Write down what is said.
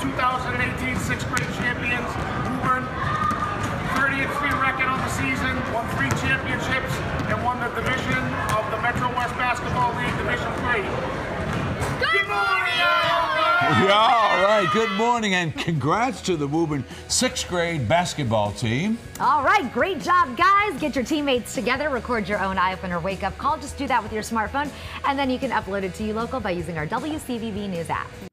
2018 sixth grade champions. Woburn, 30th free record on the season, won three championships, and won the division of the Metro West Basketball League Division 3. Good morning! Yeah, all right. Good morning and congrats to the Woburn sixth grade basketball team. All right, great job, guys. Get your teammates together, record your own eye opener wake up call. Just do that with your smartphone, and then you can upload it to uLocal by using our WCVB News app.